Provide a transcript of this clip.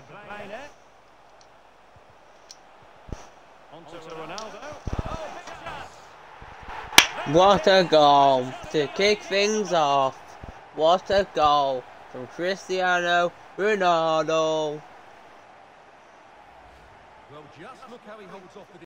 De Bruyne. Onto Ronaldo. What a goal to kick things off. What a goal from Cristiano Ronaldo. Well, just look how he holds off the